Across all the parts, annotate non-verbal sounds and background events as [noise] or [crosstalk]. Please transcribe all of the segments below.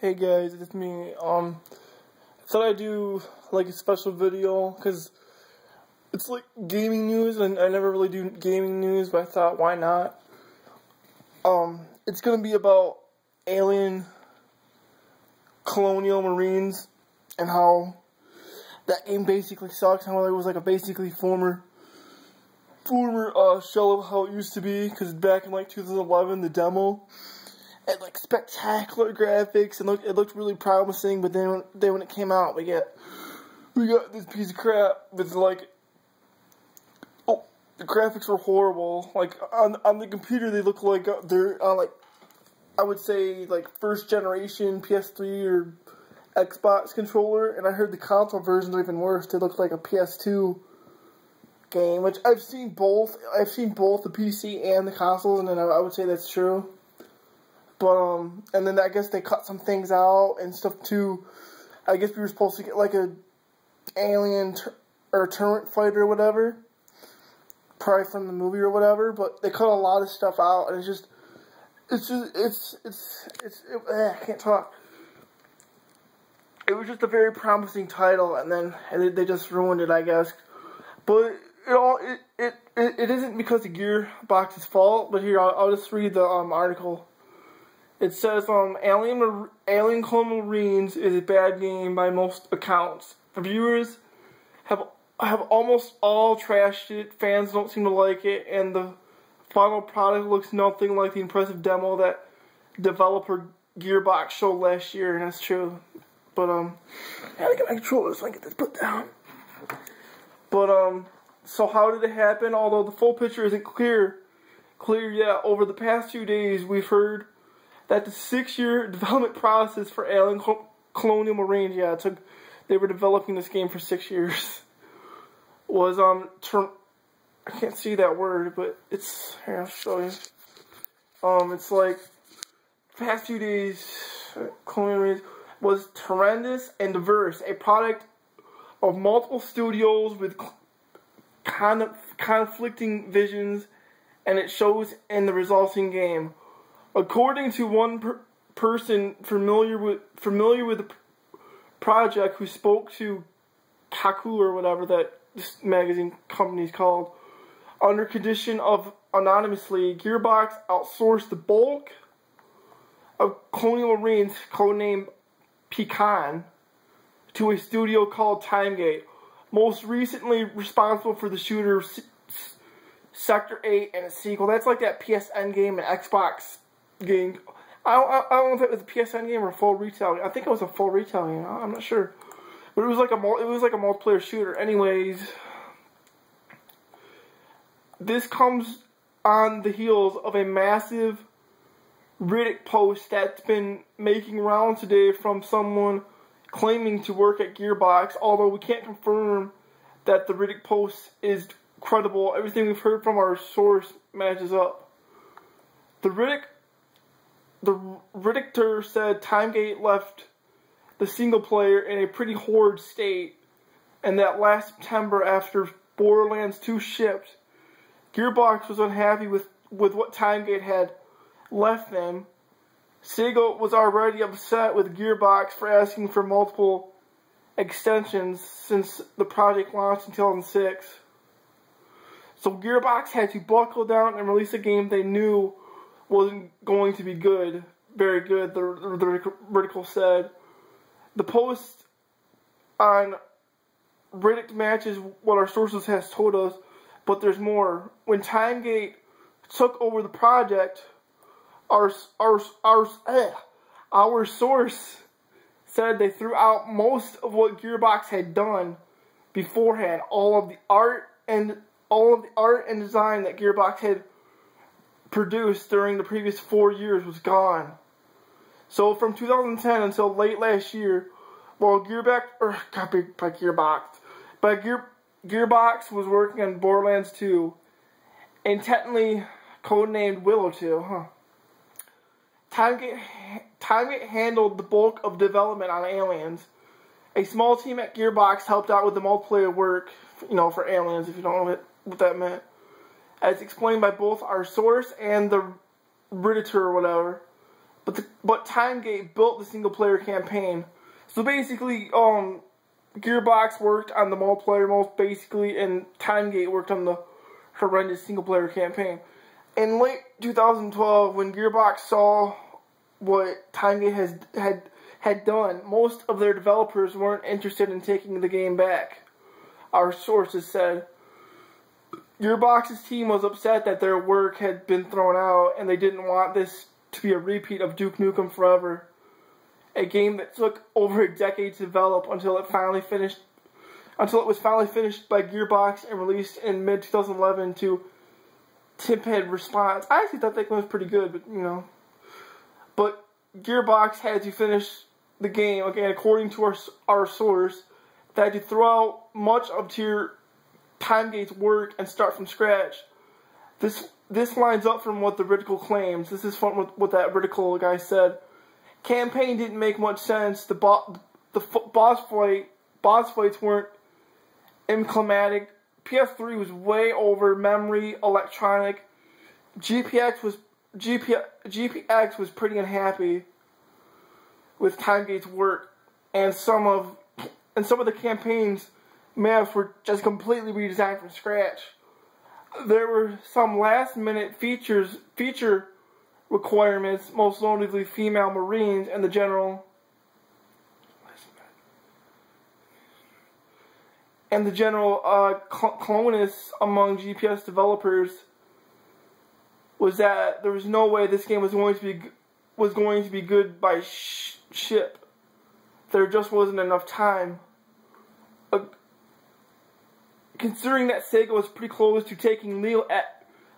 Hey guys, it's me. Um, I thought I'd do like a special video because it's like gaming news, and I never really do gaming news, but I thought why not? Um, it's gonna be about alien colonial marines and how that game basically sucks. How it was like a basically former former uh, shell of how it used to be because back in like 2011 the demo had like spectacular graphics and look, it looked really promising but then then when it came out we get we got this piece of crap with like oh the graphics were horrible like on on the computer they look like uh, they're uh, like I would say like first generation PS3 or Xbox controller and I heard the console versions are even worse they look like a PS2 game, which I've seen both. I've seen both the PC and the consoles, and I, would say that's true. But um, and then I guess they cut some things out and stuff too. I guess we were supposed to get like a alien or a turret fighter or whatever, probably from the movie or whatever. But they cut a lot of stuff out, and it's just, it's just, it's, it's, it's, it, eh, I can't talk. It was just a very promising title, and then and they just ruined it, I guess. But it all it, it, it, it isn't because of Gearbox's fault, but here I'll, I'll just read the um, article. It says um Alien Alien Colonial Marines is a bad game by most accounts. Reviewers have have almost all trashed it. Fans don't seem to like it, and the final product looks nothing like the impressive demo that developer Gearbox showed last year, and that's true. But um, I gotta get my controller so I can get this put down. But um, so how did it happen? Although the full picture isn't clear, clear yet, over the past few days we've heard that the six-year development process for Alien Colonial Marines, yeah, took, they were developing this game for six years, [laughs] was um, term, I can't see that word, but it's here. I'll show you. Um, it's like past few days, Colonial Marines was tremendous and diverse, a product of multiple studios with kind of conflicting visions, and it shows in the resulting game. According to one per person familiar with familiar with the project who spoke to Kaku or whatever that this magazine company is called, under condition of anonymously, Gearbox outsourced the bulk of Colonial Marines, codenamed Pecan, to a studio called Timegate most recently responsible for the shooter Section 8 and a sequel. That's like that PSN game and Xbox game. I don't, I don't know if it was a PSN game or a full retail. I think it was a full retail game. I'm not sure, but it was like a it was like a multiplayer shooter. Anyways, this comes on the heels of a massive Reddit post that's been making rounds today from someone claiming to work at Gearbox, although we can't confirm that the Reddit post is credible. Everything we've heard from our source matches up. The Riddick, the Redditor said Timegate left the single player in a pretty horrid state, and that last September after Borderlands 2 shipped, Gearbox was unhappy with, with what Timegate had left them Sega was already upset with Gearbox for asking for multiple extensions since the project launched in 2006. So Gearbox had to buckle down and release a game they knew wasn't going to be good. Very good, the, the article said. The post on Reddit matches what our sources has told us, but there's more. When Timegate took over the project, our our our eh, our source said they threw out most of what Gearbox had done beforehand. All of the art and all of the art and design that Gearbox had produced during the previous four years was gone. So from 2010 until late last year, while Gearbox er, or copy by Gearbox, but Gear Gearbox was working on Borderlands 2, intently codenamed Willow 2, huh? Timegate, Timegate handled the bulk of development on Aliens. A small team at Gearbox helped out with the multiplayer work, you know, for Aliens, if you don't know what that meant. As explained by both our source and the Redditor or whatever. but the, but Timegate built the single player campaign. So basically, um, Gearbox worked on the multiplayer most basically, and Timegate worked on the horrendous single player campaign. In late 2012, when Gearbox saw what Timegate has had had done, most of their developers weren't interested in taking the game back. Our sources said. Gearbox's team was upset that their work had been thrown out and they didn't want this to be a repeat of Duke Nukem Forever, a game that took over a decade to develop until it finally finished until it was finally finished by Gearbox and released in mid 2011 to Timhead Response. I actually thought that game was pretty good, but you know. But Gearbox had to finish the game again, according to our our source, they had to throw out much of tier Timegate's work and start from scratch. This this lines up from what the Redditor claims. This is from what that Redditor guy said. Campaign didn't make much sense. The bo- the boss fight boss fights weren't inclimatic. PS3 was way over memory, electronic. GBX was GP, GBX was pretty unhappy with Timegate's work, and some of and some of the campaigns maps were just completely redesigned from scratch. There were some last minute features feature requirements, most notably female Marines and the general and the general uh, clonus among GPS developers was that there was no way this game was going to be was going to be good by sh ship. There just wasn't enough time. Uh, considering that Sega was pretty close to taking legal,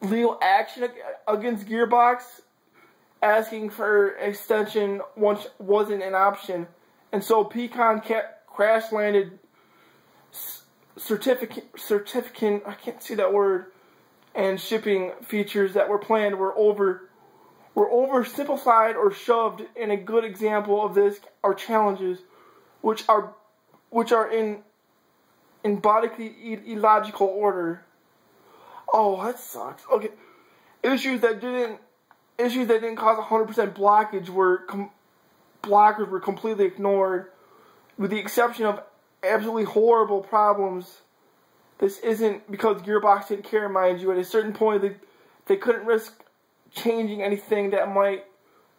legal action against Gearbox, asking for extension once wasn't an option, and so Pecan kept crash landed certificate certificate I can't see that word and shipping features that were planned were over were oversimplified or shoved. And a good example of this are challenges, which are which are in in bodily illogical order. Oh, that sucks. Okay, issues that didn't issues that didn't cause 100% blockage were blockers were completely ignored, with the exception of absolutely horrible problems. This isn't because Gearbox didn't care, mind you. At a certain point, they they couldn't risk changing anything that might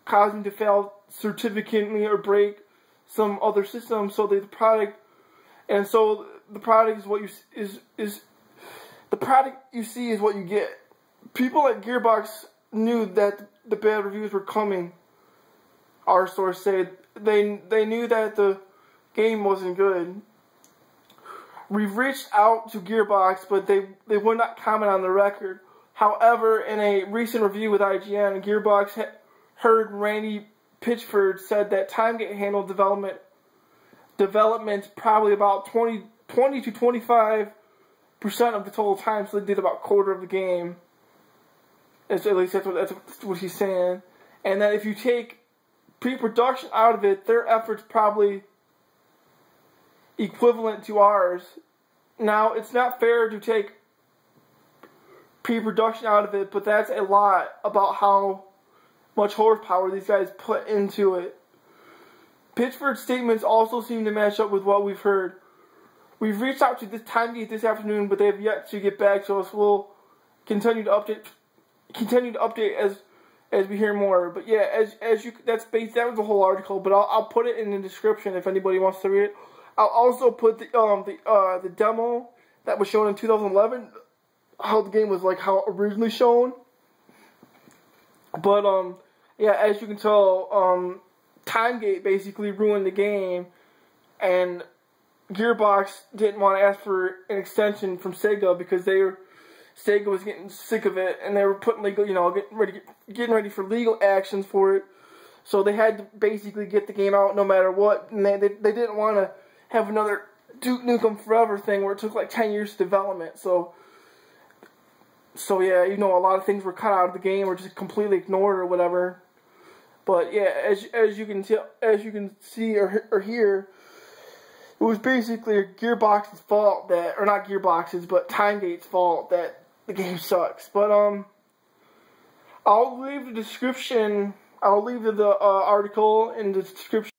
cause them to fail certificately or break some other system. So the product, and so the product is what you is is the product you see is what you get. People at Gearbox knew that the bad reviews were coming. Our source said they they knew that the game wasn't good. We've reached out to Gearbox, but they they would not comment on the record. However, in a recent review with IGN, Gearbox heard Randy Pitchford said that Timegate handled development development probably about 20, 20 to 25 percent of the total time, so they did about a quarter of the game. At least that's what, that's what he's saying. And that if you take pre-production out of it, their efforts probably equivalent to ours. Now, it's not fair to take pre-production out of it, but that's a lot about how much horsepower these guys put into it. Pitchford's statements also seem to match up with what we've heard. We've reached out to this Timegate this afternoon, but they have yet to get back to us. We'll continue to update, continue to update as as we hear more. But yeah, as as you that's based that was the whole article, but I'll I'll put it in the description if anybody wants to read it. I'll also put the um the uh the demo that was shown in 2011 how the game was like how originally shown. But um, yeah, as you can tell, um, Timegate basically ruined the game, and Gearbox didn't want to ask for an extension from Sega because they were Sega was getting sick of it, and they were putting legal, you know, getting ready, getting ready for legal actions for it. So they had to basically get the game out no matter what, and they they, they didn't want to have another Duke Nukem Forever thing where it took like ten years development. So so yeah, you know, a lot of things were cut out of the game or just completely ignored or whatever. But yeah, as as you can tell, as you can see or or hear, it was basically Gearbox's fault that, or not Gearbox's, but TimeGate's fault that the game sucks. But um, I'll leave the description. I'll leave the uh, article in the description.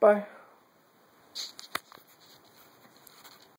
Bye.